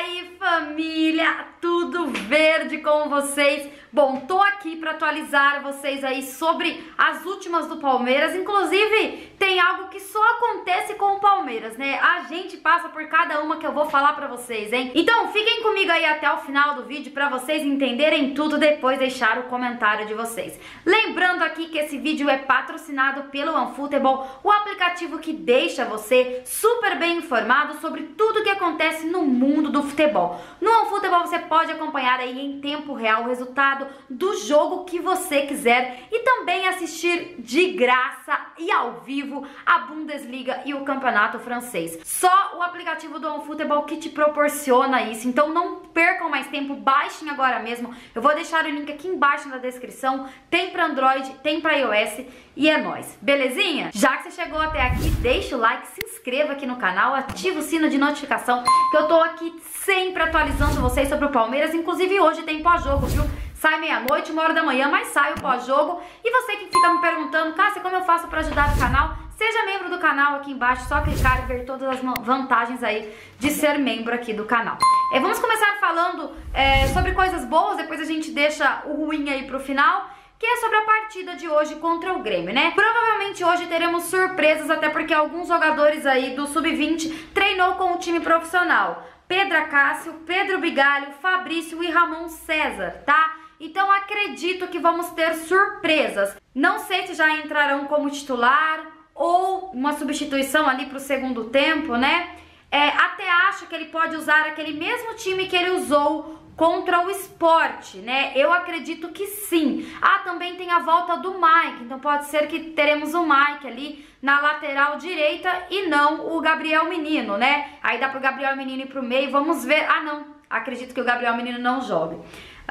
aí, família? Tudo verde com vocês? Bom, tô aqui para atualizar vocês aí sobre as últimas do Palmeiras. Inclusive, tem algo que só acontece com o Palmeiras, né? A gente passa por cada uma que eu vou falar para vocês, hein? Então, fiquem comigo aí até o final do vídeo para vocês entenderem tudo depois deixar o comentário de vocês. Lembrando aqui que esse vídeo é patrocinado pelo OneFootball, o aplicativo que deixa você super bem informado sobre tudo que acontece no mundo do futebol. No OneFootball você pode acompanhar aí em tempo real o resultado do jogo que você quiser e também assistir de graça e ao vivo a Bundesliga e o Campeonato Francês. Só o aplicativo do OneFootball que te proporciona isso. Então não percam mais tempo, baixem agora mesmo. Eu vou deixar o link aqui embaixo na descrição. Tem para Android, tem para iOS e é nóis. Belezinha? Já que você chegou até aqui, deixa o like, se inscreva aqui no canal, ativa o sino de notificação que eu tô aqui sempre atualizando vocês sobre o Palmeiras, inclusive hoje tem pós-jogo, viu? sai meia-noite, uma hora da manhã, mas sai o pós-jogo. E você que fica me perguntando, Cássia, como eu faço para ajudar o canal? Seja membro do canal aqui embaixo, só clicar e ver todas as vantagens aí de ser membro aqui do canal. É, vamos começar falando é, sobre coisas boas, depois a gente deixa o ruim aí pro final que é sobre a partida de hoje contra o Grêmio, né? Provavelmente hoje teremos surpresas, até porque alguns jogadores aí do Sub-20 treinou com o time profissional. Pedro Acácio, Pedro Bigalho, Fabrício e Ramon César, tá? Então acredito que vamos ter surpresas. Não sei se já entrarão como titular ou uma substituição ali para o segundo tempo, né? É, até acho que ele pode usar aquele mesmo time que ele usou contra o esporte, né? Eu acredito que sim. Ah, também tem a volta do Mike, então pode ser que teremos o Mike ali na lateral direita e não o Gabriel Menino, né? Aí dá pro Gabriel Menino ir pro meio, vamos ver. Ah, não, acredito que o Gabriel Menino não jogue.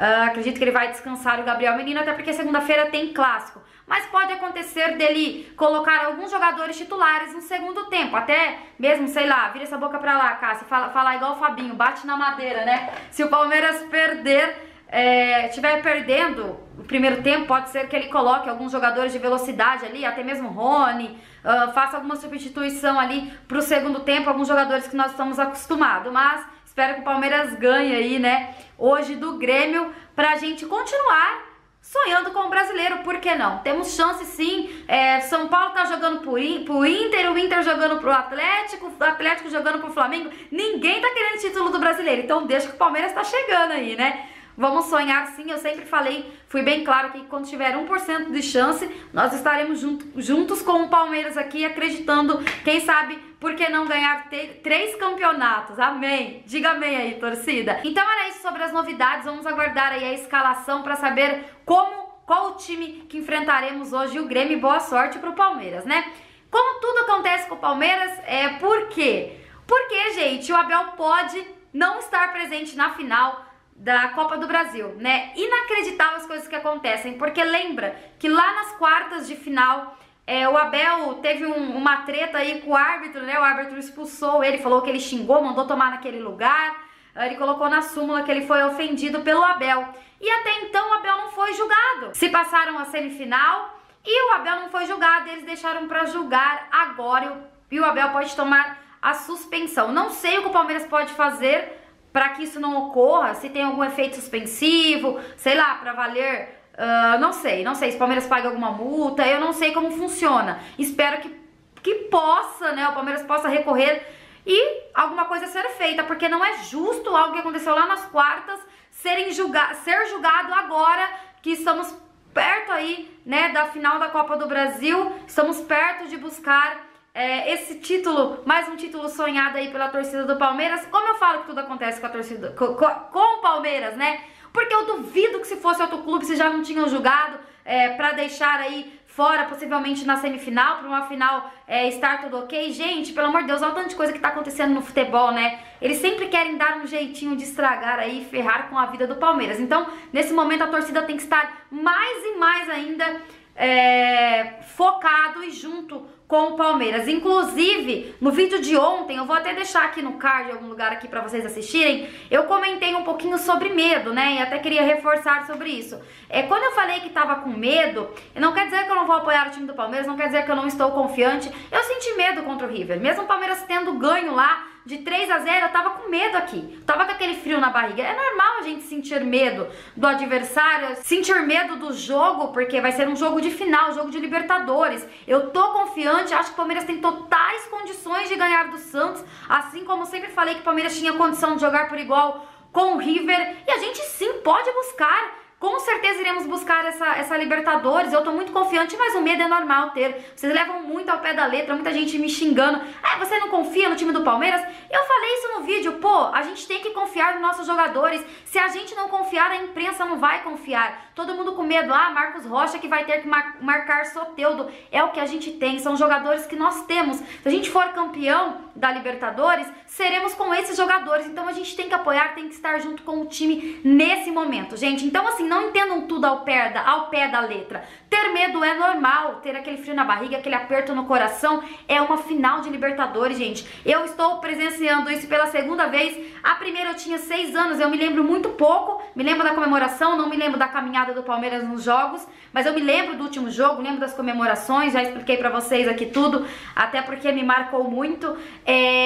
Uh, acredito que ele vai descansar o Gabriel Menino, até porque segunda-feira tem clássico. Mas pode acontecer dele colocar alguns jogadores titulares no segundo tempo. Até mesmo, sei lá, vira essa boca pra lá, Cássia. Fala, igual o Fabinho, bate na madeira, né? Se o Palmeiras perder, é, estiver perdendo o primeiro tempo, pode ser que ele coloque alguns jogadores de velocidade ali, até mesmo Rony, uh, faça alguma substituição ali pro segundo tempo, alguns jogadores que nós estamos acostumados. Mas Espero que o Palmeiras ganhe aí, né? Hoje do Grêmio, pra gente continuar sonhando com o brasileiro, por que não? Temos chance sim. É, São Paulo tá jogando pro Inter, o Inter jogando pro Atlético, o Atlético jogando pro Flamengo. Ninguém tá querendo título do brasileiro, então deixa que o Palmeiras tá chegando aí, né? Vamos sonhar sim, eu sempre falei, fui bem claro que quando tiver 1% de chance, nós estaremos junto, juntos com o Palmeiras aqui, acreditando, quem sabe, por que não ganhar três campeonatos? Amém! Diga amém aí, torcida! Então era isso sobre as novidades, vamos aguardar aí a escalação para saber como, qual o time que enfrentaremos hoje o Grêmio. Boa sorte pro Palmeiras, né? Como tudo acontece com o Palmeiras, é por quê? Porque, gente, o Abel pode não estar presente na final da Copa do Brasil, né? Inacreditável as coisas que acontecem, porque lembra que lá nas quartas de final é, o Abel teve um, uma treta aí com o árbitro, né? O árbitro expulsou ele, falou que ele xingou, mandou tomar naquele lugar. Ele colocou na súmula que ele foi ofendido pelo Abel. E até então o Abel não foi julgado. Se passaram a semifinal e o Abel não foi julgado, eles deixaram para julgar agora e o Abel pode tomar a suspensão. Não sei o que o Palmeiras pode fazer para que isso não ocorra, se tem algum efeito suspensivo, sei lá, para valer, uh, não sei, não sei se o Palmeiras paga alguma multa, eu não sei como funciona. Espero que, que possa, né, o Palmeiras possa recorrer e alguma coisa ser feita, porque não é justo algo que aconteceu lá nas quartas serem julga ser julgado agora que estamos perto aí, né, da final da Copa do Brasil, estamos perto de buscar é, esse título, mais um título sonhado aí pela torcida do Palmeiras. Como eu falo que tudo acontece com a torcida, com, o Palmeiras, né? Porque eu duvido que se fosse outro clube, se já não tinham julgado é, para deixar aí fora, possivelmente na semifinal, para uma final é, estar tudo ok. Gente, pelo amor de Deus, olha o tanto de coisa que tá acontecendo no futebol, né? Eles sempre querem dar um jeitinho de estragar aí, ferrar com a vida do Palmeiras. Então, nesse momento, a torcida tem que estar mais e mais ainda é, focado e junto com o Palmeiras. Inclusive, no vídeo de ontem, eu vou até deixar aqui no card, em algum lugar aqui para vocês assistirem, eu comentei um pouquinho sobre medo, né? E até queria reforçar sobre isso. É, quando eu falei que tava com medo, não quer dizer que eu não vou apoiar o time do Palmeiras, não quer dizer que eu não estou confiante. Eu senti medo contra o River. Mesmo o Palmeiras tendo ganho lá, de 3 a 0, eu tava com medo aqui. Tava com aquele frio na barriga. É normal a gente sentir medo do adversário, sentir medo do jogo, porque vai ser um jogo de final, jogo de Libertadores. Eu tô confiante, acho que o Palmeiras tem totais condições de ganhar do Santos, assim como sempre falei que o Palmeiras tinha condição de jogar por igual com o River. E a gente sim pode buscar com certeza iremos buscar essa, essa Libertadores. Eu tô muito confiante, mas o medo é normal ter. Vocês levam muito ao pé da letra, muita gente me xingando. Ah, você não confia no time do Palmeiras? Eu falei isso no vídeo. Pô, a gente tem que confiar nos nossos jogadores. Se a gente não confiar, a imprensa não vai confiar. Todo mundo com medo. Ah, Marcos Rocha que vai ter que mar marcar Soteudo. É o que a gente tem. São jogadores que nós temos. Se a gente for campeão da Libertadores, seremos com esses jogadores. Então a gente tem que apoiar, tem que estar junto com o time nesse momento, gente. Então, assim, não entendam tudo ao pé, da, ao pé da letra. Ter medo é normal, ter aquele frio na barriga, aquele aperto no coração, é uma final de Libertadores, gente. Eu estou presenciando isso pela segunda vez. A primeira eu tinha seis anos, eu me lembro muito pouco, me lembro da comemoração, não me lembro da caminhada do Palmeiras nos jogos, mas eu me lembro do último jogo, lembro das comemorações, já expliquei pra vocês aqui tudo, até porque me marcou muito. É,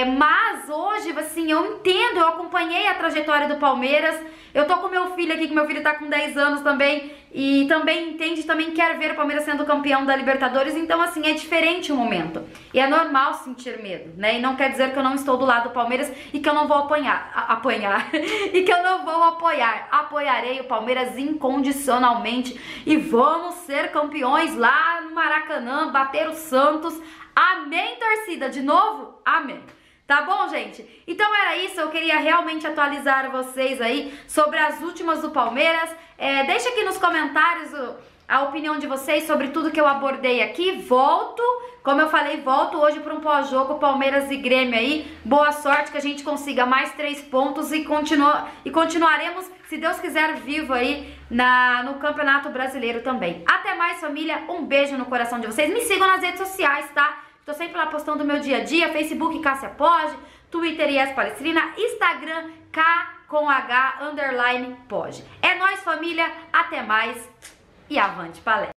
assim, eu entendo, eu acompanhei a trajetória do Palmeiras, eu tô com meu filho aqui, que meu filho tá com 10 anos também, e também entende, também quer ver o Palmeiras sendo campeão da Libertadores, então assim, é diferente o momento. E é normal sentir medo, né? E não quer dizer que eu não estou do lado do Palmeiras e que eu não vou apanhar, a, apanhar, e que eu não vou apoiar. Apoiarei o Palmeiras incondicionalmente e vamos ser campeões lá no Maracanã, bater o Santos. Amém, torcida? De novo? Amém. Tá bom, gente? Então era isso, eu queria realmente atualizar vocês aí sobre as últimas do Palmeiras. É, deixa aqui nos comentários a opinião de vocês sobre tudo que eu abordei aqui. Volto, como eu falei, volto hoje para um pós-jogo Palmeiras e Grêmio aí. Boa sorte que a gente consiga mais três pontos e, continua, e continuaremos, se Deus quiser, vivo aí na, no Campeonato Brasileiro também. Até mais, família. Um beijo no coração de vocês. Me sigam nas redes sociais, tá? Tô sempre lá postando o meu dia a dia, Facebook Cássia Pode, Twitter Yes Palestrina, Instagram K com H underline pode. É nós família, até mais e avante palestra.